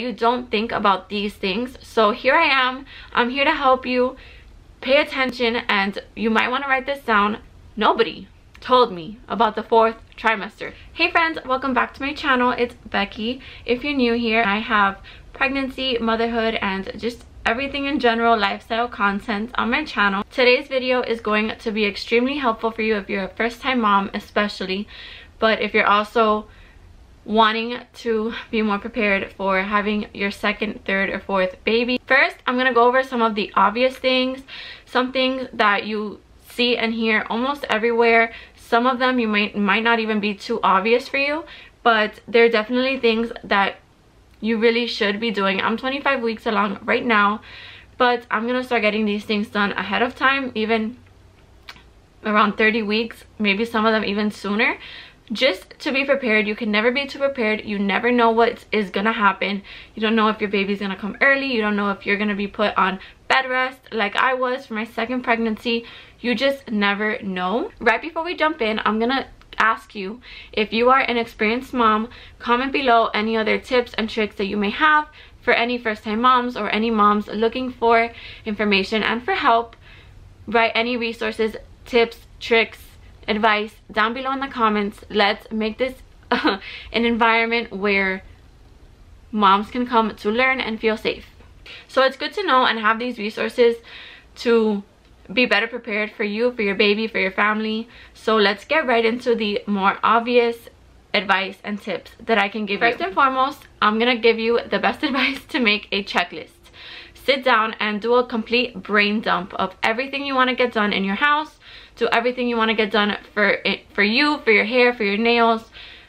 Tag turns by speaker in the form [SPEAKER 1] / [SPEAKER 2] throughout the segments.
[SPEAKER 1] you don't think about these things. So here I am. I'm here to help you. Pay attention and you might want to write this down. Nobody told me about the fourth trimester. Hey friends, welcome back to my channel. It's Becky. If you're new here, I have pregnancy, motherhood, and just everything in general lifestyle content on my channel. Today's video is going to be extremely helpful for you if you're a first time mom especially, but if you're also wanting to be more prepared for having your second, third, or fourth baby. First, I'm going to go over some of the obvious things, some things that you see and hear almost everywhere. Some of them you might, might not even be too obvious for you, but they're definitely things that you really should be doing. I'm 25 weeks along right now, but I'm going to start getting these things done ahead of time, even around 30 weeks, maybe some of them even sooner just to be prepared. You can never be too prepared. You never know what is gonna happen. You don't know if your baby's gonna come early. You don't know if you're gonna be put on bed rest like i was for my second pregnancy. You just never know. Right before we jump in i'm gonna ask you if you are an experienced mom comment below any other tips and tricks that you may have for any first-time moms or any moms looking for information and for help. Write any resources tips tricks advice down below in the comments. Let's make this an environment where moms can come to learn and feel safe. So it's good to know and have these resources to be better prepared for you, for your baby, for your family. So let's get right into the more obvious advice and tips that I can give First you. First and foremost, I'm going to give you the best advice to make a checklist. Sit down and do a complete brain dump of everything you want to get done in your house, do everything you want to get done for it for you for your hair for your nails.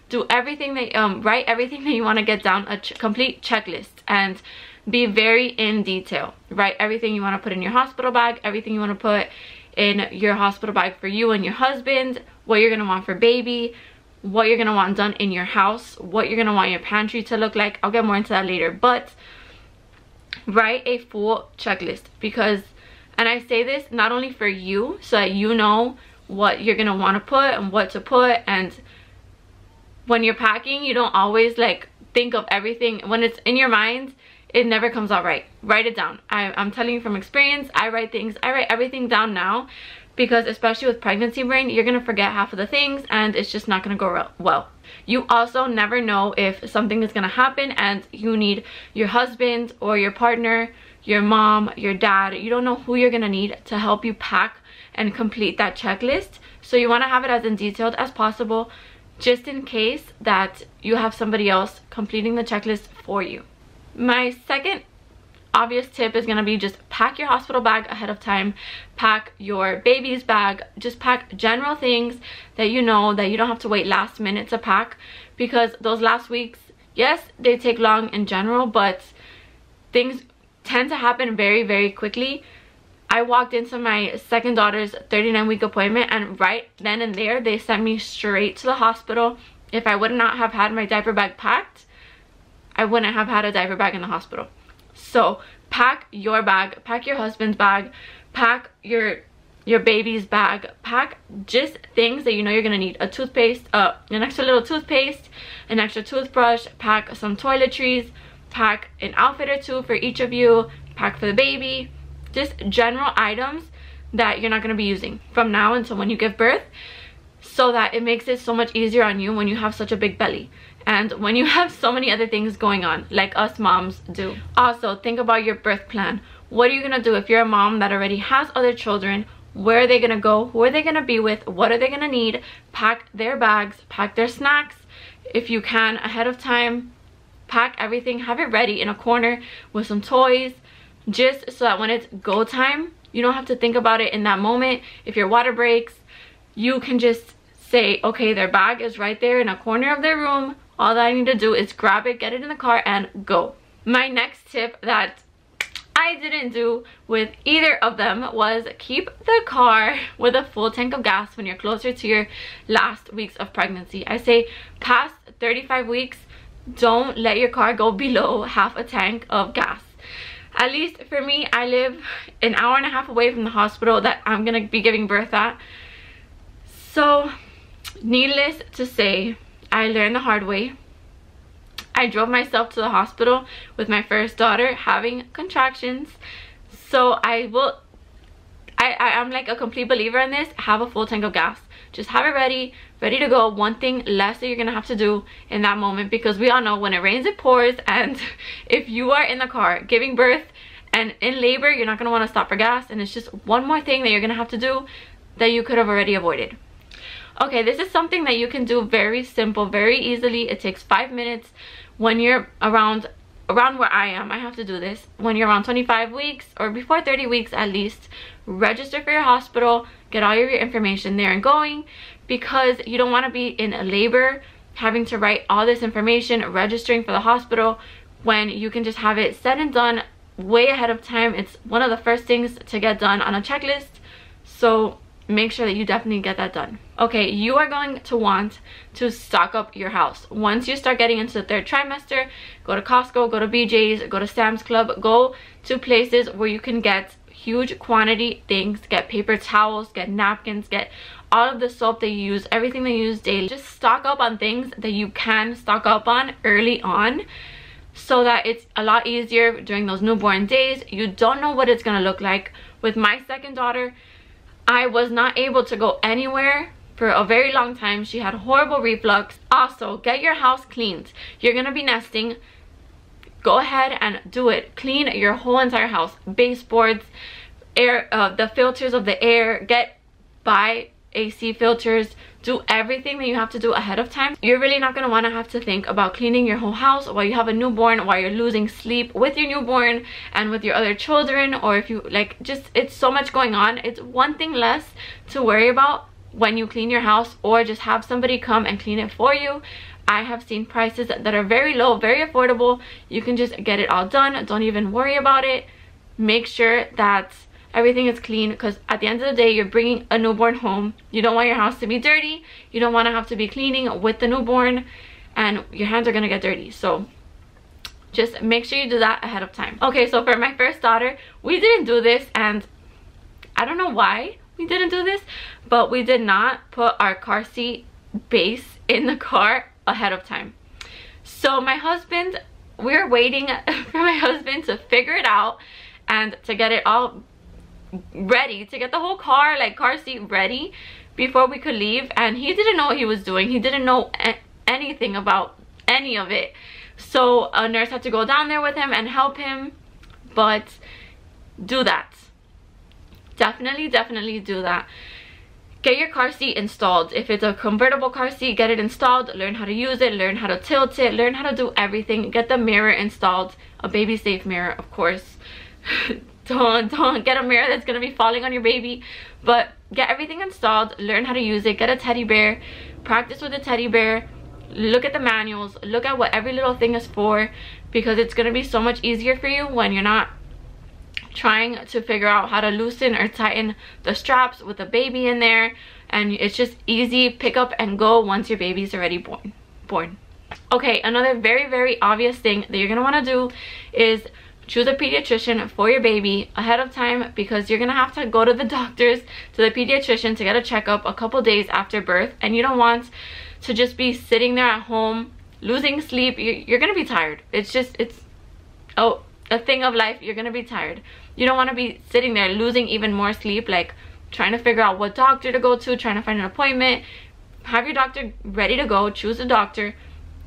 [SPEAKER 1] Do everything that um write everything that you want to get down a ch complete checklist. And be very in detail. Write everything you want to put in your hospital bag everything you want to put in your hospital bag for you and your husband what you're gonna want for baby what you're gonna want done in your house what you're gonna want your pantry to look like. I'll get more into that later. But write a full checklist because and I say this not only for you, so that you know what you're want to put and what to put. And when you're packing, you don't always like think of everything. When it's in your mind, it never comes out right. Write it down. I, I'm telling you from experience, I write things, I write everything down now because especially with pregnancy brain, you're to forget half of the things and it's just not to go well. You also never know if something is to happen and you need your husband or your partner your mom, your dad. You don't know who you're gonna need to help you pack and complete that checklist. So you wanna have it as in detailed as possible just in case that you have somebody else completing the checklist for you. My second obvious tip is going to be just pack your hospital bag ahead of time pack your baby's bag just pack general things that you know that you don't have to wait last minute to pack because those last weeks yes they take long in general but things tend to happen very, very quickly. I walked into my second daughter's 39 week appointment and right then and there they sent me straight to the hospital. If I would not have had my diaper bag packed, I wouldn't have had a diaper bag in the hospital. So pack your bag, pack your husband's bag, pack your your baby's bag, pack just things that you know you're gonna need. A toothpaste, uh, an extra little toothpaste, an extra toothbrush, pack some toiletries, pack an outfit or two for each of you, pack for the baby, just general items that you're not going to be using from now until when you give birth so that it makes it so much easier on you when you have such a big belly and when you have so many other things going on like us moms do. Also, think about your birth plan. What are you going to do if you're a mom that already has other children? Where are they going to go? Who are they going to be with? What are they going to need? Pack their bags, pack their snacks if you can ahead of time pack everything, have it ready in a corner with some toys, just so that when it's go time, you don't have to think about it in that moment. If your water breaks, you can just say, okay, their bag is right there in a corner of their room. All that I need to do is grab it, get it in the car, and go. My next tip that I didn't do with either of them was keep the car with a full tank of gas when you're closer to your last weeks of pregnancy. I say past 35 weeks, don't let your car go below half a tank of gas at least for me i live an hour and a half away from the hospital that i'm gonna be giving birth at so needless to say i learned the hard way I drove myself to the hospital with my first daughter having contractions. So I will, I, I, I'm like a complete believer in this. Have a full tank of gas. Just have it ready, ready to go. One thing less that you're to have to do in that moment because we all know when it rains, it pours. And if you are in the car giving birth and in labor, you're not to want to stop for gas. And it's just one more thing that you're to have to do that you could have already avoided. Okay, this is something that you can do very simple, very easily. It takes five minutes when you're around around where I am, I have to do this. When you're around 25 weeks or before 30 weeks at least, register for your hospital, get all your information there and going because you don't want to be in labor having to write all this information, registering for the hospital when you can just have it said and done way ahead of time. It's one of the first things to get done on a checklist. So make sure that you definitely get that done. Okay, you are going to want to stock up your house. Once you start getting into the third trimester, go to Costco, go to BJ's, go to Sam's Club, go to places where you can get huge quantity things, get paper towels, get napkins, get all of the soap they use, everything they use daily. Just stock up on things that you can stock up on early on so that it's a lot easier during those newborn days. You don't know what it's gonna look like. With my second daughter, I was not able to go anywhere for a very long time. She had horrible reflux. Also, get your house cleaned. You're going to be nesting. Go ahead and do it. Clean your whole entire house. Baseboards, air, uh, the filters of the air. Get, buy AC filters, do everything that you have to do ahead of time. You're really not going to want to have to think about cleaning your whole house while you have a newborn, while you're losing sleep with your newborn and with your other children or if you like just it's so much going on. It's one thing less to worry about when you clean your house or just have somebody come and clean it for you. I have seen prices that are very low, very affordable. You can just get it all done. Don't even worry about it. Make sure that everything is clean because at the end of the day you're bringing a newborn home you don't want your house to be dirty you don't want to have to be cleaning with the newborn and your hands are gonna get dirty so just make sure you do that ahead of time okay so for my first daughter we didn't do this and i don't know why we didn't do this but we did not put our car seat base in the car ahead of time. So my husband we are waiting for my husband to figure it out and to get it all ready to get the whole car like car seat ready before we could leave. And he didn't know what he was doing. He didn't know anything about any of it. So a nurse had to go down there with him and help him but do that. Definitely definitely do that get your car seat installed. If it's a convertible car seat get it installed. Learn how to use it. Learn how to tilt it. Learn how to do everything. Get the mirror installed. A baby safe mirror of course. Don't don't get a mirror that's gonna be falling on your baby. But get everything installed. Learn how to use it. Get a teddy bear. Practice with a teddy bear. Look at the manuals. Look at what every little thing is for because it's gonna be so much easier for you when you're not trying to figure out how to loosen or tighten the straps with a baby in there. And it's just easy pick up and go once your baby's already born born. Okay another very very obvious thing that you're gonna want to do is choose a pediatrician for your baby ahead of time because you're gonna have to go to the doctors to the pediatrician to get a checkup a couple days after birth. And you don't want to just be sitting there at home losing sleep. You're gonna be tired. It's just it's oh a thing of life you're gonna be tired you don't want to be sitting there losing even more sleep like trying to figure out what doctor to go to trying to find an appointment have your doctor ready to go choose a doctor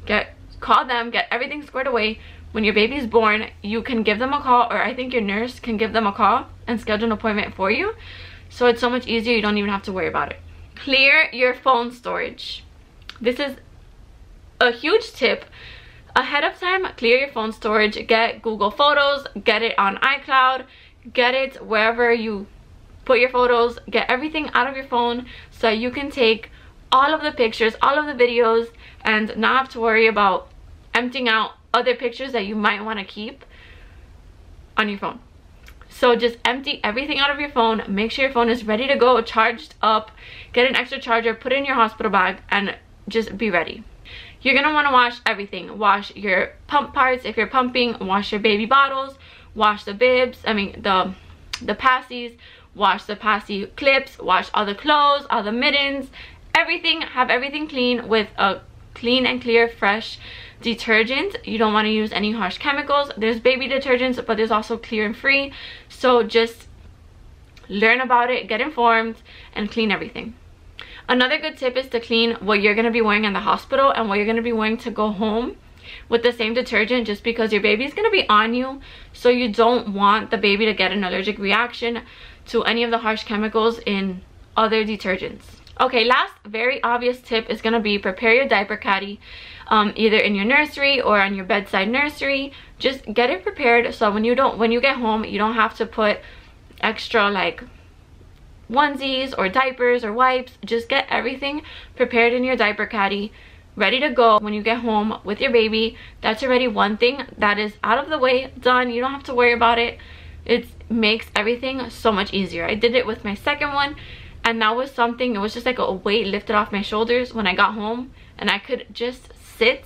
[SPEAKER 1] get call them get everything squared away when your baby is born, you can give them a call or I think your nurse can give them a call and schedule an appointment for you. So it's so much easier, you don't even have to worry about it. Clear your phone storage. This is a huge tip. Ahead of time, clear your phone storage. Get Google Photos, get it on iCloud, get it wherever you put your photos. Get everything out of your phone so you can take all of the pictures, all of the videos, and not have to worry about emptying out other pictures that you might want to keep on your phone. So just empty everything out of your phone. Make sure your phone is ready to go, charged up. Get an extra charger, put it in your hospital bag, and just be ready. You're going to want to wash everything. Wash your pump parts if you're pumping. Wash your baby bottles. Wash the bibs, I mean the, the passies. Wash the passy clips. Wash all the clothes, all the mittens. Everything, have everything clean with a clean and clear, fresh detergent you don't want to use any harsh chemicals there's baby detergents but there's also clear and free so just learn about it get informed and clean everything another good tip is to clean what you're going to be wearing in the hospital and what you're going to be wearing to go home with the same detergent just because your baby is going to be on you. So you don't want the baby to get an allergic reaction to any of the harsh chemicals in other detergents. Okay last very obvious tip is going to be prepare your diaper caddy um, either in your nursery or on your bedside nursery. Just get it prepared so when you don't when you get home you don't have to put extra like onesies or diapers or wipes. Just get everything prepared in your diaper caddy ready to go when you get home with your baby. That's already one thing that is out of the way done. You don't have to worry about it. It makes everything so much easier. I did it with my second one and that was something it was just like a weight lifted off my shoulders when i got home and i could just sit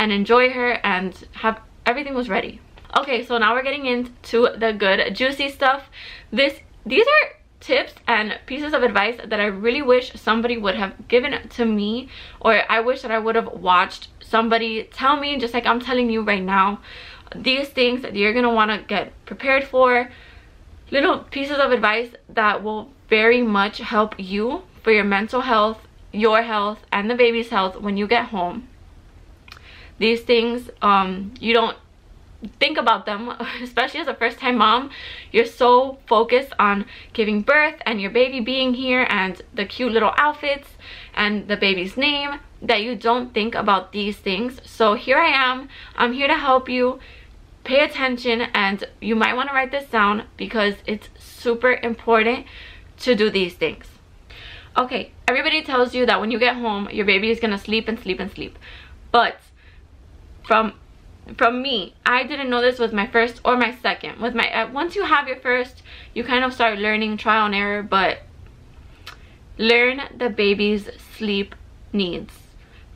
[SPEAKER 1] and enjoy her and have everything was ready. Okay so now we're getting into the good juicy stuff. This these are tips and pieces of advice that I really wish somebody would have given to me or I wish that I would have watched somebody tell me just like I'm telling you right now. These things that you're gonna want to get prepared for little pieces of advice that will very much help you for your mental health your health and the baby's health when you get home. These things um you don't think about them especially as a first time mom. You're so focused on giving birth and your baby being here and the cute little outfits and the baby's name that you don't think about these things. So here i am. I'm here to help you. Pay attention and you might want to write this down because it's super important to do these things. Okay everybody tells you that when you get home your baby is gonna sleep and sleep and sleep. But from from me i didn't know this was my first or my second. With my uh, once you have your first you kind of start learning trial and error but learn the baby's sleep needs.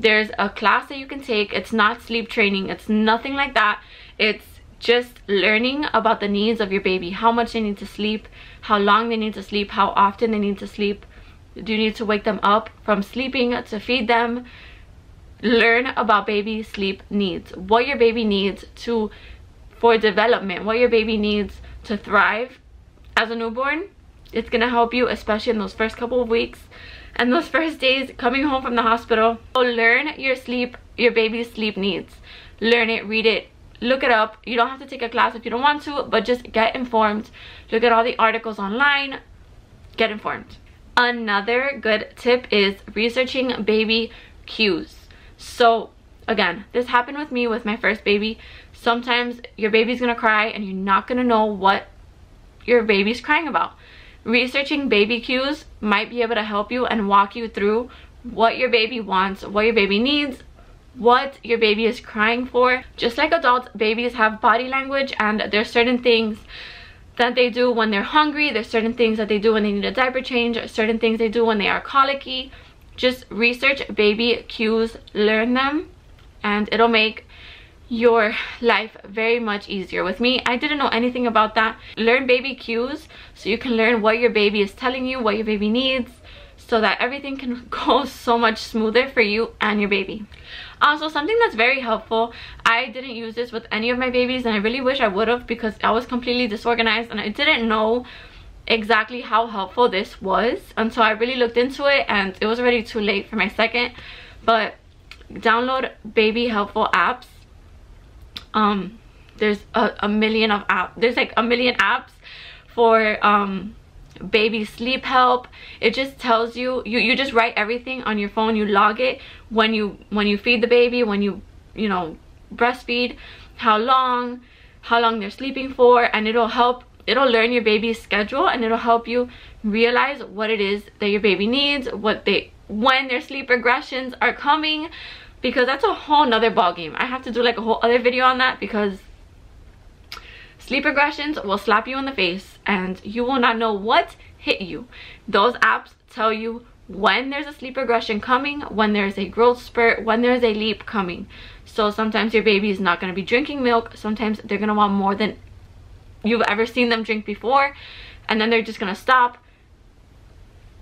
[SPEAKER 1] There's a class that you can take. It's not sleep training. It's nothing like that. It's just learning about the needs of your baby. How much they need to sleep how long they need to sleep how often they need to sleep. Do you need to wake them up from sleeping to feed them learn about baby sleep needs what your baby needs to for development what your baby needs to thrive as a newborn. It's gonna help you especially in those first couple of weeks and those first days coming home from the hospital. So learn your sleep your baby's sleep needs. Learn it read it look it up. You don't have to take a class if you don't want to but just get informed. Look at all the articles online. Get informed. Another good tip is researching baby cues so again this happened with me with my first baby. Sometimes your baby's gonna cry and you're not gonna know what your baby's crying about. Researching baby cues might be able to help you and walk you through what your baby wants what your baby needs what your baby is crying for. Just like adults babies have body language and there's certain things that they do when they're hungry. There's certain things that they do when they need a diaper change. Certain things they do when they are colicky just research baby cues learn them and it'll make your life very much easier. With me i didn't know anything about that. Learn baby cues so you can learn what your baby is telling you what your baby needs so that everything can go so much smoother for you and your baby. Also something that's very helpful i didn't use this with any of my babies and i really wish i would have because i was completely disorganized and i didn't know exactly how helpful this was until I really looked into it and it was already too late for my second. But download baby helpful apps. Um there's a, a million of apps there's like a million apps for um baby sleep help. It just tells you you you just write everything on your phone you log it when you when you feed the baby when you you know breastfeed how long how long they're sleeping for and it'll help it'll learn your baby's schedule and it'll help you realize what it is that your baby needs what they when their sleep regressions are coming because that's a whole nother ball game i have to do like a whole other video on that because sleep regressions will slap you in the face and you will not know what hit you. Those apps tell you when there's a sleep regression coming when there's a growth spurt when there's a leap coming. So sometimes your baby is not going to be drinking milk. Sometimes they're going to want more than you've ever seen them drink before and then they're just gonna stop.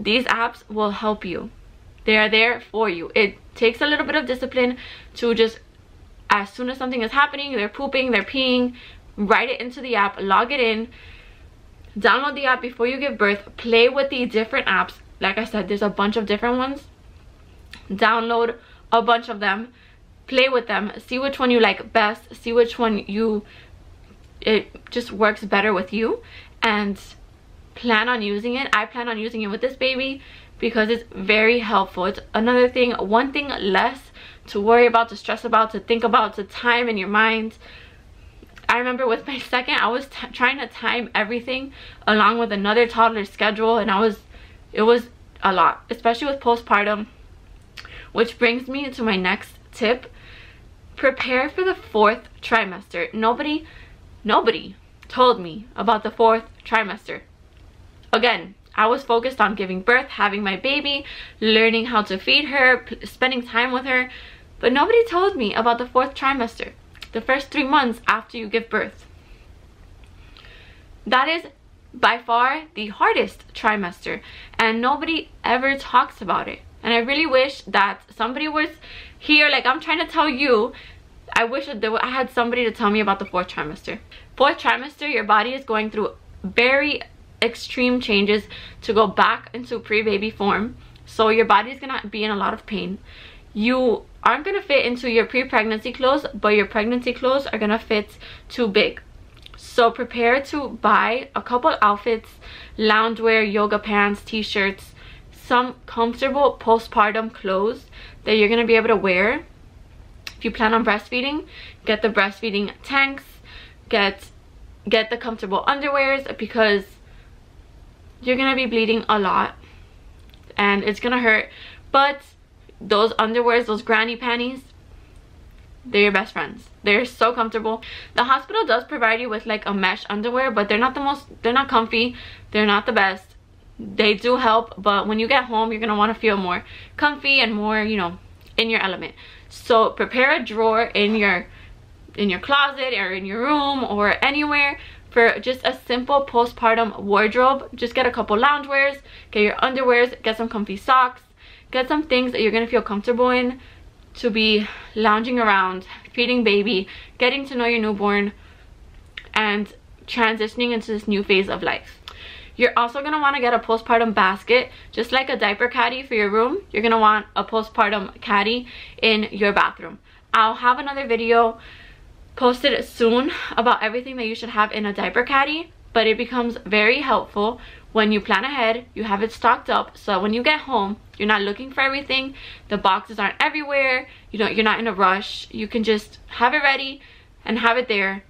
[SPEAKER 1] These apps will help you. They are there for you. It takes a little bit of discipline to just as soon as something is happening they're pooping they're peeing write it into the app log it in download the app before you give birth play with the different apps. Like i said there's a bunch of different ones. Download a bunch of them play with them see which one you like best see which one you it just works better with you and plan on using it i plan on using it with this baby because it's very helpful it's another thing one thing less to worry about to stress about to think about to time in your mind I remember with my second, I was trying to time everything along with another toddler schedule and I was, it was a lot, especially with postpartum. Which brings me to my next tip. Prepare for the fourth trimester. Nobody, nobody told me about the fourth trimester. Again, I was focused on giving birth, having my baby, learning how to feed her, spending time with her, but nobody told me about the fourth trimester the first three months after you give birth. That is by far the hardest trimester and nobody ever talks about it. And I really wish that somebody was here, like I'm trying to tell you, I wish I had somebody to tell me about the fourth trimester. Fourth trimester, your body is going through very extreme changes to go back into pre-baby form. So your body is gonna be in a lot of pain. You aren't going to fit into your pre-pregnancy clothes but your pregnancy clothes are going to fit too big so prepare to buy a couple outfits loungewear yoga pants t-shirts some comfortable postpartum clothes that you're going to be able to wear if you plan on breastfeeding get the breastfeeding tanks get get the comfortable underwears because you're going to be bleeding a lot and it's going to hurt but those underwears, those granny panties, they're your best friends. They're so comfortable. The hospital does provide you with like a mesh underwear, but they're not the most, they're not comfy. They're not the best. They do help, but when you get home, you're to want to feel more comfy and more, you know, in your element. So prepare a drawer in your in your closet or in your room or anywhere for just a simple postpartum wardrobe. Just get a couple loungewears, get your underwears, get some comfy socks, get some things that you're to feel comfortable in to be lounging around, feeding baby, getting to know your newborn, and transitioning into this new phase of life. You're also going to want to get a postpartum basket, just like a diaper caddy for your room. You're going to want a postpartum caddy in your bathroom. I'll have another video posted soon about everything that you should have in a diaper caddy, but it becomes very helpful when you plan ahead you have it stocked up so when you get home you're not looking for everything the boxes aren't everywhere you know you're not in a rush you can just have it ready and have it there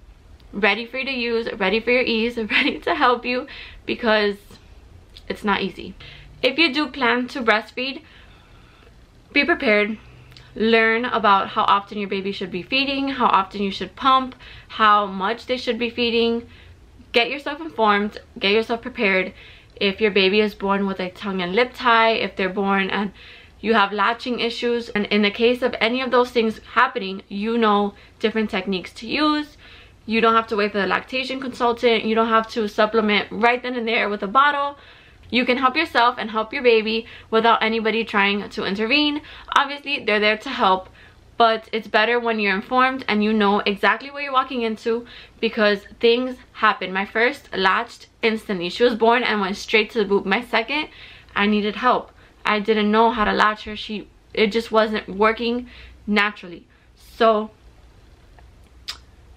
[SPEAKER 1] ready for you to use ready for your ease ready to help you because it's not easy. If you do plan to breastfeed be prepared. Learn about how often your baby should be feeding how often you should pump how much they should be feeding. Get yourself informed get yourself prepared. If your baby is born with a tongue and lip tie if they're born and you have latching issues and in the case of any of those things happening you know different techniques to use you don't have to wait for the lactation consultant. You don't have to supplement right then and there with a bottle. You can help yourself and help your baby without anybody trying to intervene. Obviously they're there to help but it's better when you're informed and you know exactly what you're walking into because things happen. My first latched instantly. She was born and went straight to the boob my second i needed help. I didn't know how to latch her. She it just wasn't working naturally. So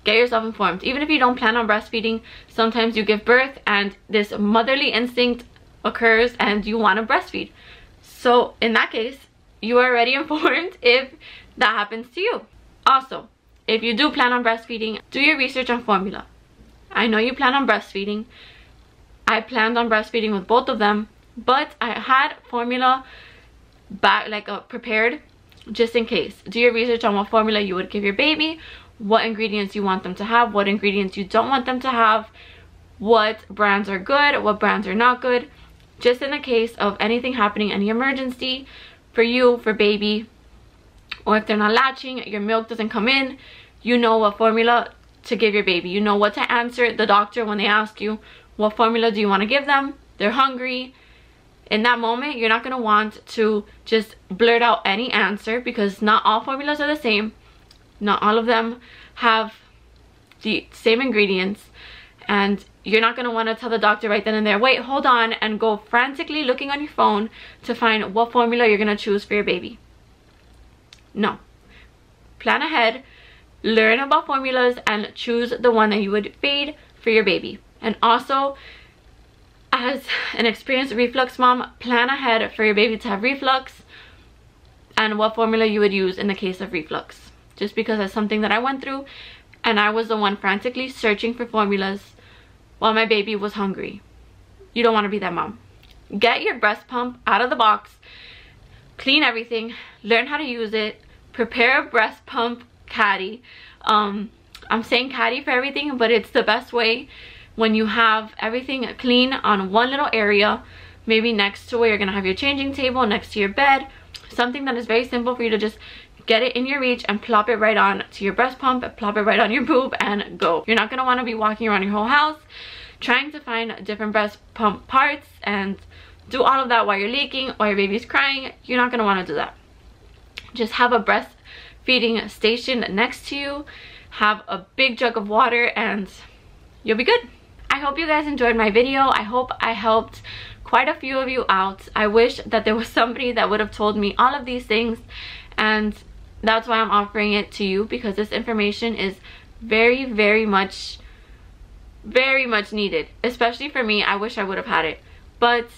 [SPEAKER 1] get yourself informed even if you don't plan on breastfeeding sometimes you give birth and this motherly instinct occurs and you want to breastfeed so in that case you are already informed if that happens to you. Also, if you do plan on breastfeeding, do your research on formula. I know you plan on breastfeeding. I planned on breastfeeding with both of them, but I had formula back like uh, prepared just in case. Do your research on what formula you would give your baby, what ingredients you want them to have, what ingredients you don't want them to have, what brands are good, what brands are not good. Just in the case of anything happening, any emergency for you, for baby, or if they're not latching your milk doesn't come in you know what formula to give your baby. You know what to answer the doctor when they ask you what formula do you want to give them? They're hungry. In that moment you're not going to want to just blurt out any answer because not all formulas are the same Not all of them have the same ingredients and you're not going to want to tell the doctor right then and there, wait, hold on, and go frantically looking on your phone to find what formula you're going to choose for your baby. No. Plan ahead, learn about formulas, and choose the one that you would feed for your baby. And also, as an experienced reflux mom, plan ahead for your baby to have reflux and what formula you would use in the case of reflux. Just because that's something that I went through and I was the one frantically searching for formulas while my baby was hungry. You don't want to be that mom. Get your breast pump out of the box, clean everything, learn how to use it, prepare a breast pump caddy. Um, I'm saying caddy for everything, but it's the best way when you have everything clean on one little area, maybe next to where you're going to have your changing table, next to your bed, something that is very simple for you to just get it in your reach and plop it right on to your breast pump, plop it right on your boob and go. You're not going to want to be walking around your whole house trying to find different breast pump parts and do all of that while you're leaking or your baby's crying. You're not going to want to do that. Just have a breastfeeding station next to you. Have a big jug of water and you'll be good. I hope you guys enjoyed my video. I hope I helped quite a few of you out. I wish that there was somebody that would have told me all of these things and that's why I'm offering it to you because this information is very, very much, very much needed. Especially for me, I wish I would have had it. But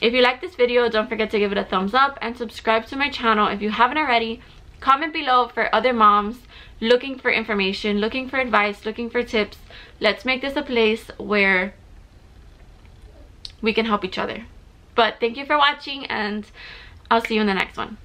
[SPEAKER 1] if you like this video, don't forget to give it a thumbs up and subscribe to my channel if you haven't already. Comment below for other moms looking for information, looking for advice, looking for tips. Let's make this a place where we can help each other. But thank you for watching and I'll see you in the next one.